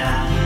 Yeah.